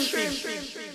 shrimp. shrimp.